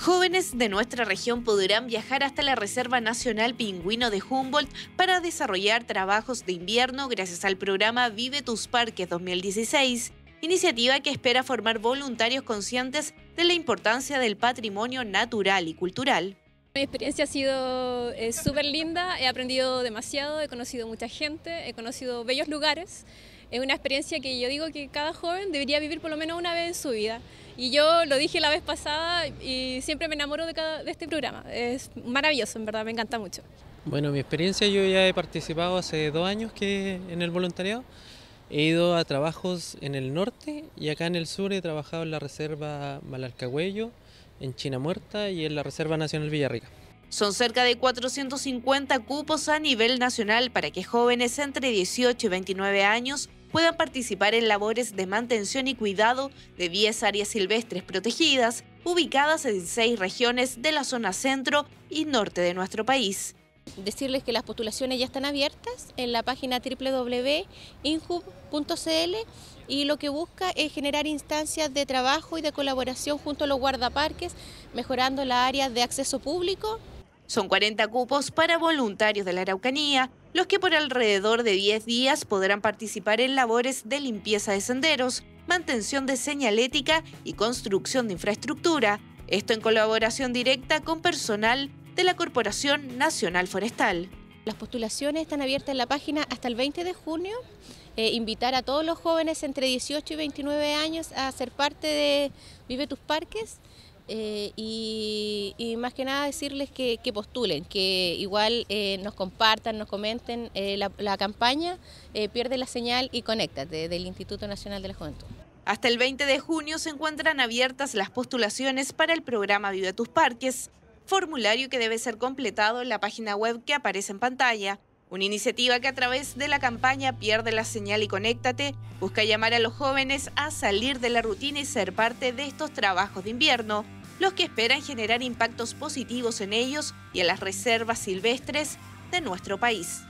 Jóvenes de nuestra región podrán viajar hasta la Reserva Nacional Pingüino de Humboldt para desarrollar trabajos de invierno gracias al programa Vive tus Parques 2016, iniciativa que espera formar voluntarios conscientes de la importancia del patrimonio natural y cultural. Mi experiencia ha sido eh, súper linda, he aprendido demasiado, he conocido mucha gente, he conocido bellos lugares. Es una experiencia que yo digo que cada joven debería vivir por lo menos una vez en su vida. Y yo lo dije la vez pasada y siempre me enamoro de, de este programa. Es maravilloso, en verdad, me encanta mucho. Bueno, mi experiencia yo ya he participado hace dos años que en el voluntariado. He ido a trabajos en el norte y acá en el sur he trabajado en la reserva Malarcagüello, en China Muerta y en la Reserva Nacional Villarrica. Son cerca de 450 cupos a nivel nacional para que jóvenes entre 18 y 29 años puedan participar en labores de mantención y cuidado de 10 áreas silvestres protegidas, ubicadas en seis regiones de la zona centro y norte de nuestro país. Decirles que las postulaciones ya están abiertas en la página www.inhub.cl y lo que busca es generar instancias de trabajo y de colaboración junto a los guardaparques, mejorando las áreas de acceso público. Son 40 cupos para voluntarios de la Araucanía, los que por alrededor de 10 días podrán participar en labores de limpieza de senderos, mantención de señalética y construcción de infraestructura, esto en colaboración directa con personal de la Corporación Nacional Forestal. Las postulaciones están abiertas en la página hasta el 20 de junio. Eh, invitar a todos los jóvenes entre 18 y 29 años a ser parte de Vive tus Parques. Eh, y, más que nada decirles que, postulen, que igual eh, nos compartan, nos comenten la, campaña Pierde la señal y conéctate del Instituto Nacional de la Juventud. Hasta el 20 de junio se encuentran abiertas las postulaciones para el programa Vive tus Parques, formulario que debe ser completado en la página web que aparece en pantalla. Una iniciativa que a través de la campaña Pierde la señal y conéctate busca llamar a los jóvenes a salir de la rutina y ser parte de estos trabajos de invierno, los que esperan generar impactos positivos en ellos y en las reservas silvestres de nuestro país.